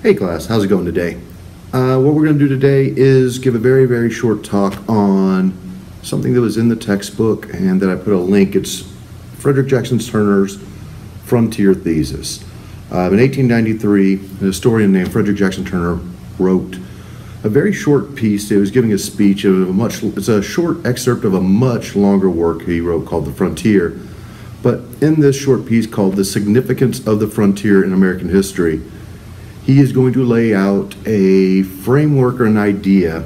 Hey class, how's it going today? Uh, what we're going to do today is give a very, very short talk on something that was in the textbook and that I put a link. It's Frederick Jackson Turner's Frontier Thesis. Uh, in 1893, a historian named Frederick Jackson Turner wrote a very short piece. He was giving a speech of a much, it's a short excerpt of a much longer work he wrote called The Frontier. But in this short piece called The Significance of the Frontier in American History, he is going to lay out a framework or an idea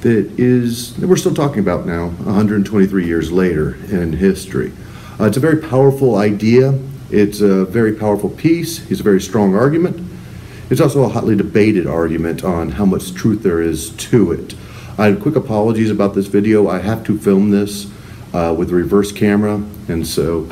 that is that we're still talking about now 123 years later in history. Uh, it's a very powerful idea. It's a very powerful piece. It's a very strong argument. It's also a hotly debated argument on how much truth there is to it. I have quick apologies about this video. I have to film this uh, with a reverse camera and so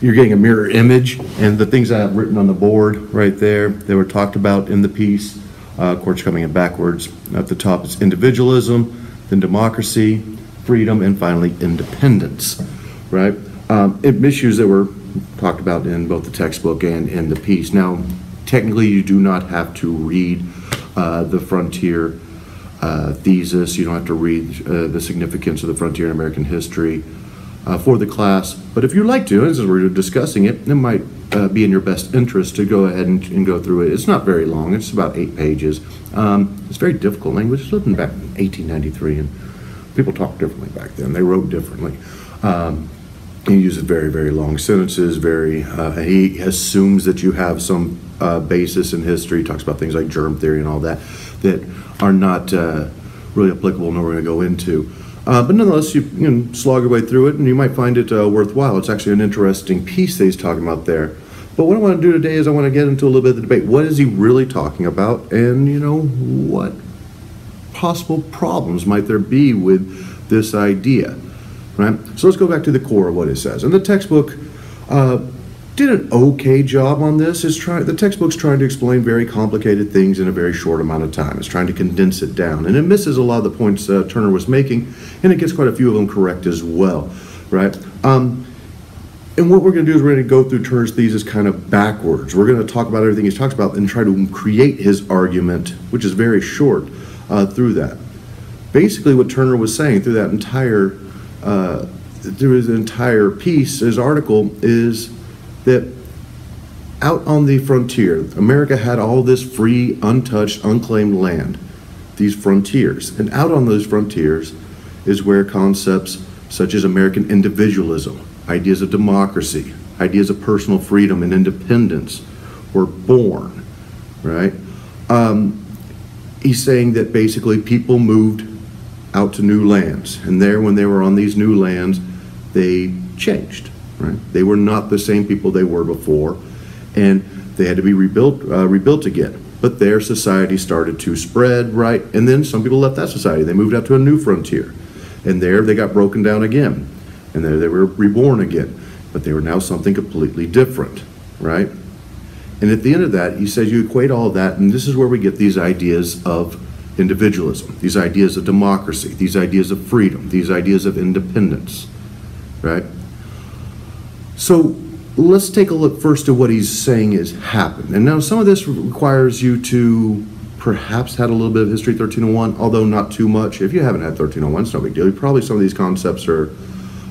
you're getting a mirror image, and the things I have written on the board right there, they were talked about in the piece. Uh, of course, coming in backwards. At the top is individualism, then democracy, freedom, and finally independence, right? Um, issues that were talked about in both the textbook and in the piece. Now, technically, you do not have to read uh, the frontier uh, thesis. You don't have to read uh, the significance of the frontier in American history uh, for the class. But if you'd like to, as we're discussing it, it might uh, be in your best interest to go ahead and, and, go through it. It's not very long. It's about eight pages. Um, it's very difficult language. It's written back in 1893, and people talked differently back then. They wrote differently. Um, he uses very, very long sentences. Very, uh, he assumes that you have some uh, basis in history. He talks about things like germ theory and all that that are not uh, really applicable, nor we're going to go into. Uh, but nonetheless, you, you know, slog your way through it and you might find it uh, worthwhile. It's actually an interesting piece that he's talking about there. But what I want to do today is I want to get into a little bit of the debate. What is he really talking about? And, you know, what possible problems might there be with this idea? Right? So let's go back to the core of what it says. In the textbook, uh, did an okay job on this. Is trying the textbook's trying to explain very complicated things in a very short amount of time. It's trying to condense it down, and it misses a lot of the points uh, Turner was making, and it gets quite a few of them correct as well, right? Um, and what we're going to do is we're going to go through Turner's thesis kind of backwards. We're going to talk about everything he's talks about and try to create his argument, which is very short, uh, through that. Basically, what Turner was saying through that entire uh, through his entire piece, his article, is that out on the frontier, America had all this free, untouched, unclaimed land, these frontiers. And out on those frontiers is where concepts such as American individualism, ideas of democracy, ideas of personal freedom and independence were born, right? Um, he's saying that basically people moved out to new lands. And there, when they were on these new lands, they changed. Right? They were not the same people they were before, and they had to be rebuilt, uh, rebuilt again. But their society started to spread, right? And then some people left that society. They moved out to a new frontier, and there they got broken down again, and there they were reborn again. But they were now something completely different, right? And at the end of that, he says you equate all that, and this is where we get these ideas of individualism, these ideas of democracy, these ideas of freedom, these ideas of independence, right? So let's take a look first at what he's saying has happened. And now some of this requires you to perhaps had a little bit of history 1301, although not too much. If you haven't had 1301, it's no big deal. Probably some of these concepts are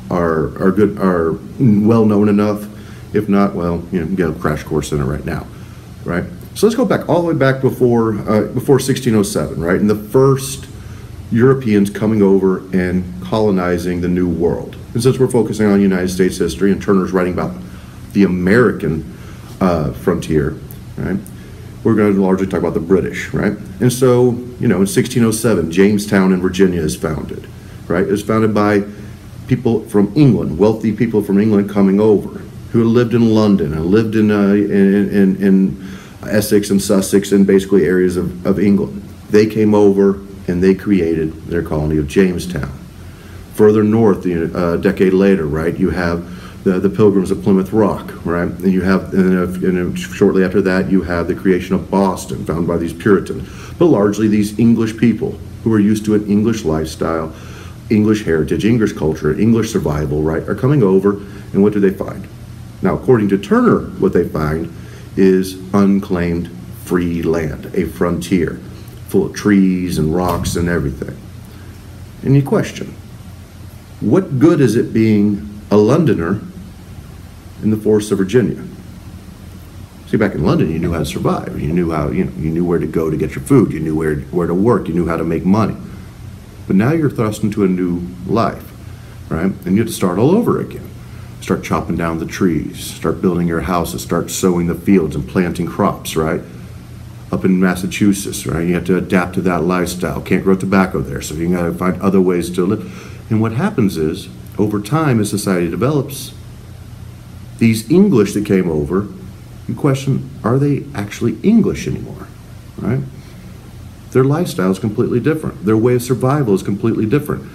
are are good are well known enough. If not, well, you know, get a crash course in it right now, right? So let's go back all the way back before uh, before 1607, right? And the first Europeans coming over and colonizing the New World. And since we're focusing on United States history, and Turner's writing about the American uh, frontier, right? We're going to largely talk about the British, right? And so, you know, in 1607, Jamestown in Virginia is founded, right? It was founded by people from England, wealthy people from England coming over, who lived in London and lived in, uh, in, in, in Essex and Sussex and basically areas of, of England. They came over and they created their colony of Jamestown. Further north, a decade later, right, you have the, the Pilgrims of Plymouth Rock, right? And you have, and, and shortly after that, you have the creation of Boston, founded by these Puritans, but largely these English people who are used to an English lifestyle, English heritage, English culture, English survival, right, are coming over, and what do they find? Now, according to Turner, what they find is unclaimed free land, a frontier, full of trees and rocks and everything. And you question, what good is it being a Londoner in the forests of Virginia? See, back in London, you knew how to survive. You knew how, you know, you knew where to go to get your food. You knew where, where to work. You knew how to make money. But now you're thrust into a new life, right? And you have to start all over again. Start chopping down the trees, start building your houses, start sowing the fields and planting crops, right? Up in Massachusetts, right? You have to adapt to that lifestyle. Can't grow tobacco there, so you got to find other ways to live. And what happens is, over time, as society develops, these English that came over, you question, are they actually English anymore, right? Their lifestyle is completely different. Their way of survival is completely different.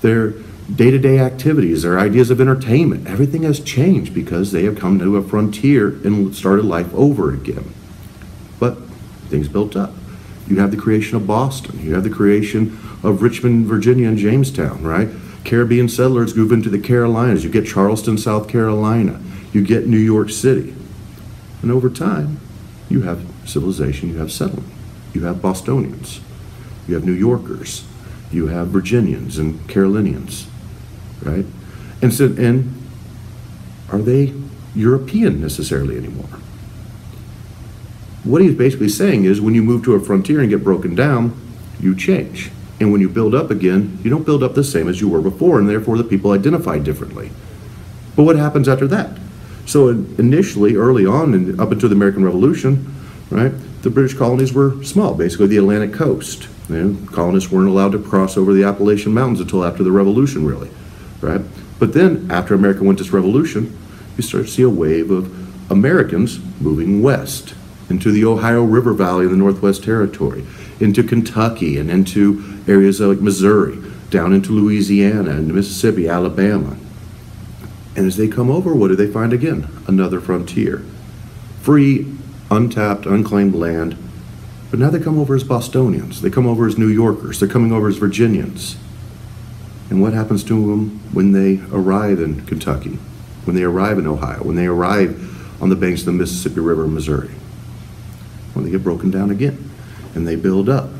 Their day to day activities, their ideas of entertainment, everything has changed because they have come to a frontier and started life over again. But things built up. You have the creation of Boston, you have the creation of Richmond, Virginia, and Jamestown, right? Caribbean settlers move into the Carolinas. You get Charleston, South Carolina. You get New York City. And over time, you have civilization, you have settlement. You have Bostonians, you have New Yorkers, you have Virginians and Carolinians, right? And so, and are they European necessarily anymore? What he's basically saying is when you move to a frontier and get broken down, you change. And when you build up again, you don't build up the same as you were before, and therefore the people identify differently. But what happens after that? So initially, early on, and up until the American Revolution, right, the British colonies were small, basically the Atlantic coast. You know, colonists weren't allowed to cross over the Appalachian Mountains until after the Revolution, really, right? But then, after America went to its revolution, you start to see a wave of Americans moving west into the Ohio River Valley in the Northwest Territory, into Kentucky, and into areas like Missouri, down into Louisiana and Mississippi, Alabama. And as they come over, what do they find again? Another frontier. Free, untapped, unclaimed land. But now they come over as Bostonians. They come over as New Yorkers. They're coming over as Virginians. And what happens to them when they arrive in Kentucky, when they arrive in Ohio, when they arrive on the banks of the Mississippi River Missouri? When they get broken down again and they build up.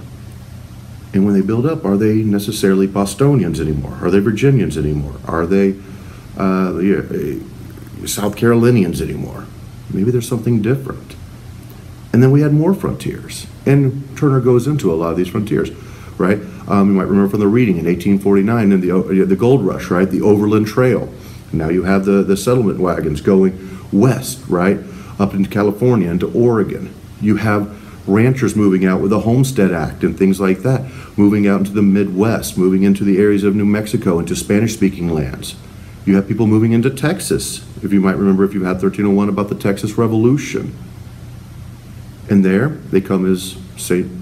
And when they build up, are they necessarily Bostonians anymore? Are they Virginians anymore? Are they uh, South Carolinians anymore? Maybe there's something different. And then we had more frontiers. And Turner goes into a lot of these frontiers, right? Um, you might remember from the reading in 1849 in the, uh, the gold rush, right? The Overland Trail. Now you have the, the settlement wagons going west, right? Up into California, into Oregon. You have ranchers moving out with the Homestead Act and things like that, moving out into the Midwest, moving into the areas of New Mexico, into Spanish speaking lands. You have people moving into Texas, if you might remember if you had 1301 about the Texas Revolution. And there, they come as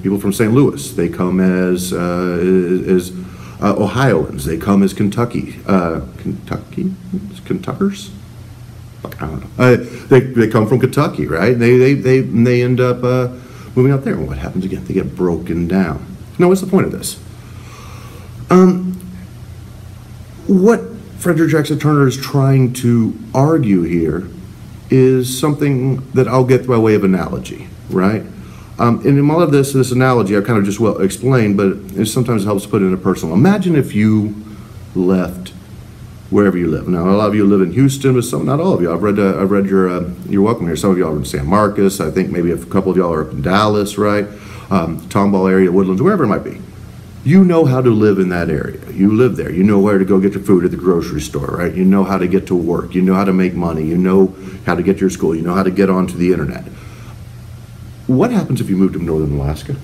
people from St. Louis. They come as uh, as uh, Ohioans. They come as Kentucky, uh, Kentucky, Kentuckers. I don't know. Uh, they, they come from Kentucky, right? They they they they end up uh, moving out there. And what happens again? They get broken down. Now, what's the point of this? Um, what Frederick Jackson Turner is trying to argue here is something that I'll get by way of analogy right? Um, and in all of this, this analogy, I kind of just well explained, but it sometimes helps put it a personal. Imagine if you left wherever you live. Now, a lot of you live in Houston, but some, not all of you. I've read, uh, I've read your, uh, you're welcome here. Some of y'all are in San Marcos. I think maybe a couple of y'all are up in Dallas, right? Um, Tomball area, Woodlands, wherever it might be. You know how to live in that area. You live there. You know where to go get your food at the grocery store, right? You know how to get to work. You know how to make money. You know how to get to your school. You know how to get onto the internet. What happens if you move to northern Alaska?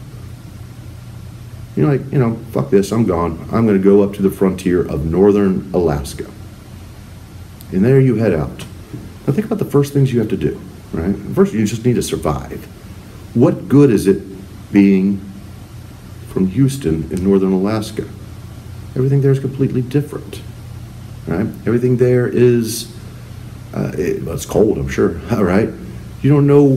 You're like, you know, fuck this, I'm gone. I'm going to go up to the frontier of northern Alaska. And there you head out. Now think about the first things you have to do, right? First, you just need to survive. What good is it being from Houston in northern Alaska? Everything there is completely different, right? Everything there is, uh, it, well, it's cold, I'm sure, all right? You don't know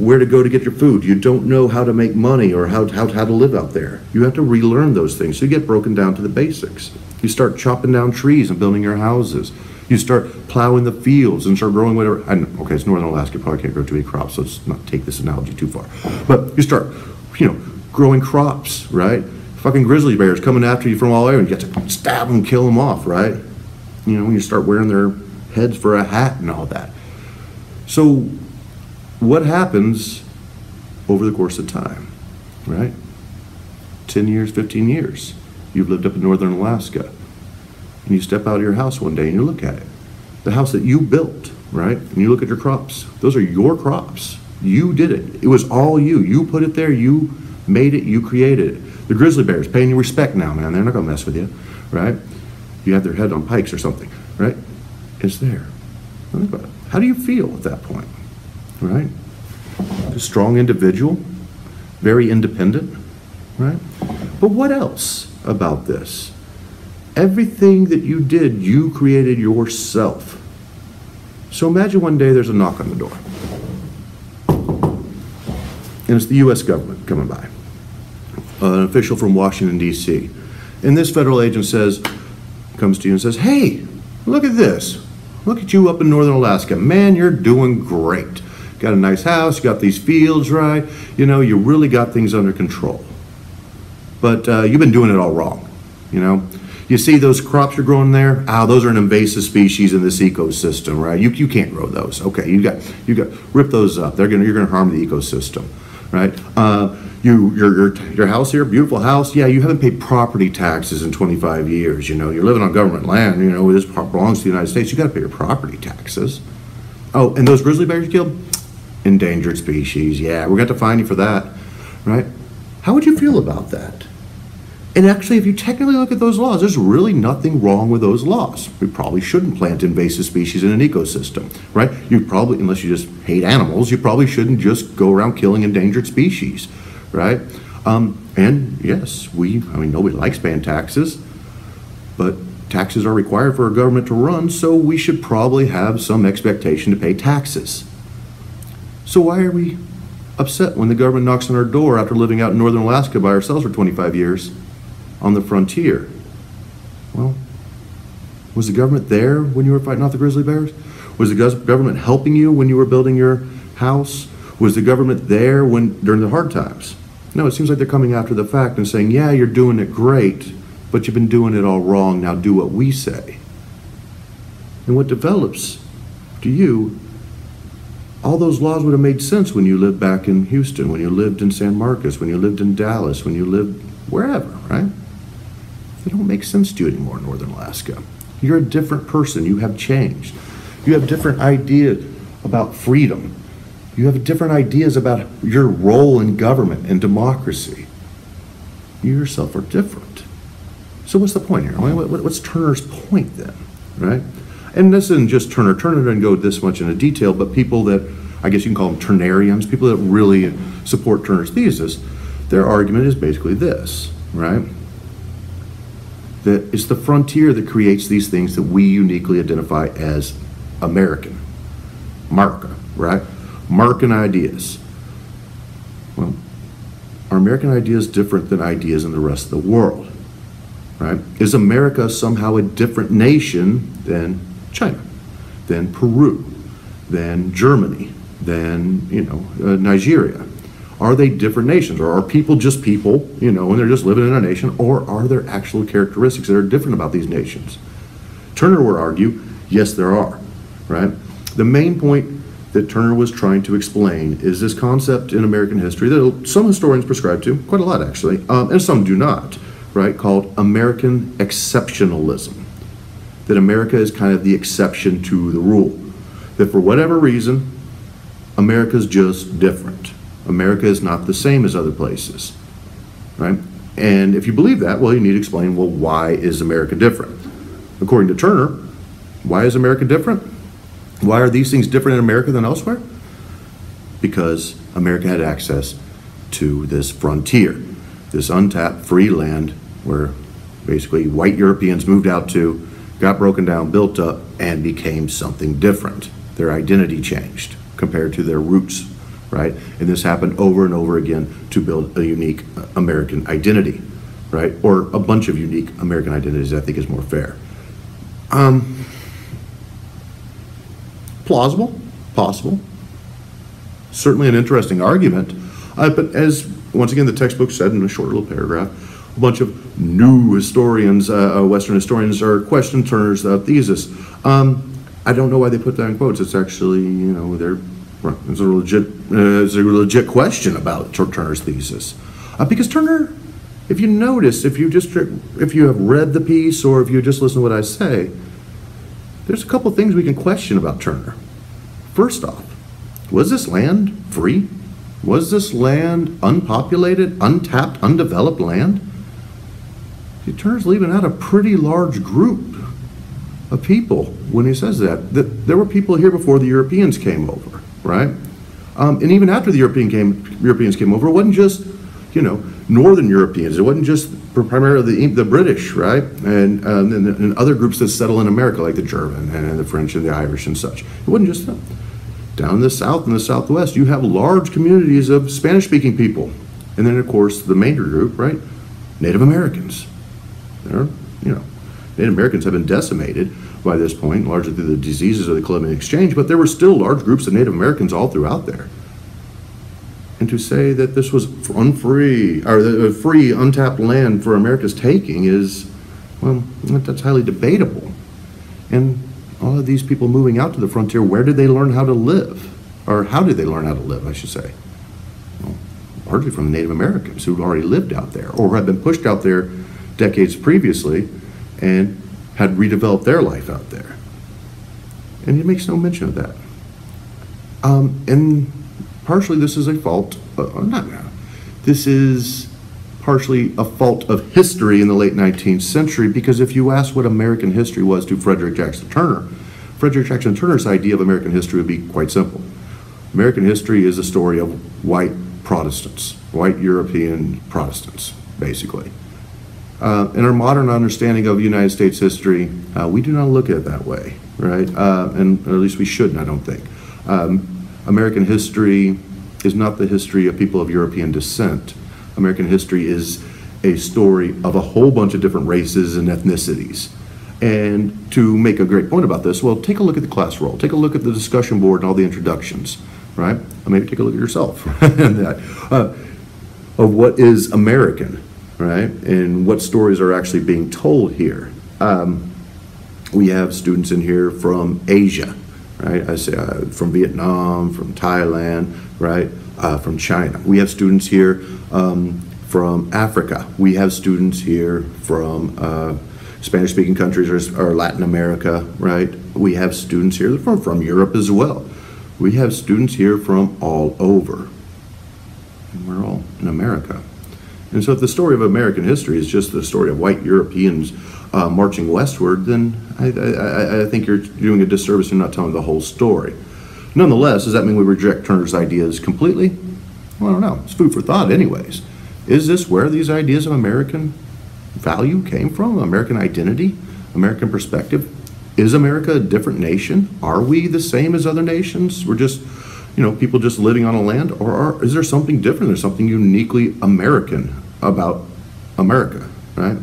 where to go to get your food. You don't know how to make money or how, how, how to live out there. You have to relearn those things. So you get broken down to the basics. You start chopping down trees and building your houses. You start plowing the fields and start growing whatever, know, okay, it's northern Alaska, probably can't grow too many crops, so let's not take this analogy too far. But you start, you know, growing crops, right? Fucking grizzly bears coming after you from all over, and you get to stab them, kill them off, right? You know, when you start wearing their heads for a hat and all that. So, what happens over the course of time, right? 10 years, 15 years. You've lived up in northern Alaska. And you step out of your house one day and you look at it. The house that you built, right? And you look at your crops. Those are your crops. You did it. It was all you. You put it there. You made it. You created it. The grizzly bears paying you respect now, man. They're not going to mess with you, right? You have their head on pikes or something, right? It's there. How do you feel at that point, right? A strong individual, very independent, right? But what else about this? Everything that you did, you created yourself. So imagine one day there's a knock on the door. And it's the US government coming by. An official from Washington, D.C. And this federal agent says, comes to you and says, Hey, look at this. Look at you up in northern Alaska. Man, you're doing great. Got a nice house, got these fields right. You know, you really got things under control. But uh, you've been doing it all wrong. You know, you see those crops you're growing there? Ah, those are an invasive species in this ecosystem, right? You, you can't grow those. Okay, you got you got rip those up. They're gonna you're gonna harm the ecosystem, right? Uh, you your, your your house here, beautiful house. Yeah, you haven't paid property taxes in 25 years. You know, you're living on government land. You know, this belongs to the United States. You got to pay your property taxes. Oh, and those grizzly bears you killed, endangered species. Yeah, we're going to find you for that, right? How would you feel about that? And actually, if you technically look at those laws, there's really nothing wrong with those laws. We probably shouldn't plant invasive species in an ecosystem, right? You probably, unless you just hate animals, you probably shouldn't just go around killing endangered species, right? Um, and yes, we, I mean, nobody likes paying taxes, but taxes are required for a government to run, so we should probably have some expectation to pay taxes. So why are we upset when the government knocks on our door after living out in northern Alaska by ourselves for 25 years? On the frontier. Well, was the government there when you were fighting off the grizzly bears? Was the government helping you when you were building your house? Was the government there when during the hard times? No, it seems like they're coming after the fact and saying, "Yeah, you're doing it great, but you've been doing it all wrong. Now do what we say." And what develops to you all those laws would have made sense when you lived back in Houston, when you lived in San Marcos, when you lived in Dallas, when you lived wherever, right? They don't make sense to you anymore in Northern Alaska. You're a different person. You have changed. You have different ideas about freedom. You have different ideas about your role in government and democracy. You yourself are different. So what's the point here? What's Turner's point then, right? And this isn't just Turner. Turner didn't go this much into detail, but people that, I guess you can call them Turnerians, people that really support Turner's thesis, their argument is basically this, right? That it's the frontier that creates these things that we uniquely identify as American. America, right? American ideas. Well, are American ideas different than ideas in the rest of the world? Right? Is America somehow a different nation than China, than Peru, than Germany, than you know uh, Nigeria? Are they different nations? Or are people just people, you know, and they're just living in a nation? Or are there actual characteristics that are different about these nations? Turner would argue, yes, there are, right? The main point that Turner was trying to explain is this concept in American history that some historians prescribe to, quite a lot actually, um, and some do not, right, called American exceptionalism. That America is kind of the exception to the rule. That for whatever reason, America's just different. America is not the same as other places, right? And if you believe that, well, you need to explain, well, why is America different? According to Turner, why is America different? Why are these things different in America than elsewhere? Because America had access to this frontier, this untapped free land where basically white Europeans moved out to, got broken down, built up, and became something different. Their identity changed compared to their roots right? And this happened over and over again to build a unique American identity, right? Or a bunch of unique American identities, I think is more fair. Um, plausible, possible, certainly an interesting argument. Uh, but as, once again, the textbook said in a short little paragraph, a bunch of new historians, uh, uh, Western historians, are question Turner's of thesis. Um, I don't know why they put that in quotes. It's actually, you know, they're, it's a legit, uh, it's a legit question about Turner's thesis. Uh, because Turner, if you notice, if you just, if you have read the piece or if you just listen to what I say, there's a couple things we can question about Turner. First off, was this land free? Was this land unpopulated, untapped, undeveloped land? See, Turner's leaving out a pretty large group of people when he says that. That there were people here before the Europeans came over, right? Um, and even after the European came, Europeans came over, it wasn't just, you know, Northern Europeans. It wasn't just primarily the, the British, right? And, um, and, and, other groups that settle in America, like the German and the French and the Irish and such. It wasn't just them. Down in the South and the Southwest, you have large communities of Spanish-speaking people. And then, of course, the major group, right? Native Americans. They're, you know, Native Americans have been decimated by this point, largely through the diseases of the Columbian Exchange, but there were still large groups of Native Americans all throughout there. And to say that this was unfree, or free, untapped land for America's taking is, well, that's highly debatable. And all of these people moving out to the frontier, where did they learn how to live? Or how did they learn how to live, I should say? Well, largely from Native Americans who'd already lived out there or had been pushed out there decades previously and had redeveloped their life out there. And he makes no mention of that. Um, and partially this is a fault, uh, not now, this is partially a fault of history in the late 19th century because if you ask what American history was to Frederick Jackson Turner, Frederick Jackson Turner's idea of American history would be quite simple. American history is a story of white Protestants, white European Protestants, basically. Uh, in our modern understanding of United States history, uh, we do not look at it that way, right? Uh, and at least we shouldn't, I don't think. Um, American history is not the history of people of European descent. American history is a story of a whole bunch of different races and ethnicities. And to make a great point about this, well, take a look at the class roll. Take a look at the discussion board and all the introductions, right? Or maybe take a look at yourself and that, uh, of what is American right? And what stories are actually being told here. Um, we have students in here from Asia, right? I say uh, from Vietnam, from Thailand, right? Uh, from China. We have students here um, from Africa. We have students here from uh, Spanish-speaking countries or, or, Latin America, right? We have students here from, from Europe as well. We have students here from all over. And we're all in America. And so if the story of American history is just the story of white Europeans uh, marching westward, then I, I, I, think you're doing a disservice in not telling the whole story. Nonetheless, does that mean we reject Turner's ideas completely? Well, I don't know. It's food for thought anyways. Is this where these ideas of American value came from? American identity? American perspective? Is America a different nation? Are we the same as other nations? We're just you know, people just living on a land, or are, is there something different? There's something uniquely American about America, right?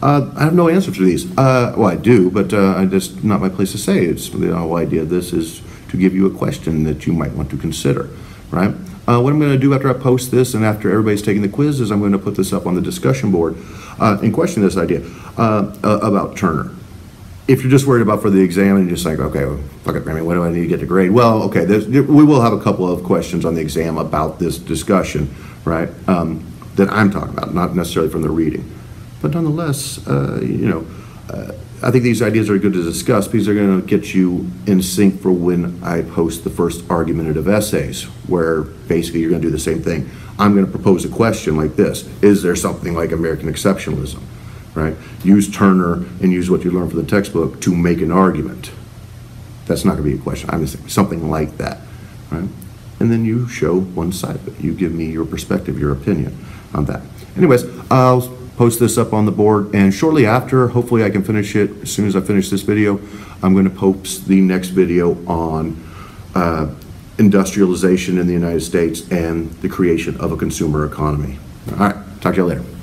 Uh, I have no answer to these. Uh, well, I do, but uh, I just not my place to say. It's the whole idea of this is to give you a question that you might want to consider, right? Uh, what I'm going to do after I post this and after everybody's taking the quiz is I'm going to put this up on the discussion board uh, and question this idea uh, about Turner if you're just worried about for the exam and you're just like, okay, well, fuck it, I what do I need to get the grade? Well, okay, we will have a couple of questions on the exam about this discussion, right? Um, that I'm talking about, not necessarily from the reading. But nonetheless, uh, you know, uh, I think these ideas are good to discuss because they're going to get you in sync for when I post the first argumentative essays, where basically you're going to do the same thing. I'm going to propose a question like this Is there something like American exceptionalism? Right? Use Turner and use what you learned from the textbook to make an argument. That's not going to be a question. I'm just something like that, right? And then you show one side of it. You give me your perspective, your opinion on that. Anyways, I'll post this up on the board, and shortly after, hopefully I can finish it. As soon as I finish this video, I'm going to post the next video on uh, industrialization in the United States and the creation of a consumer economy. All right, talk to you later.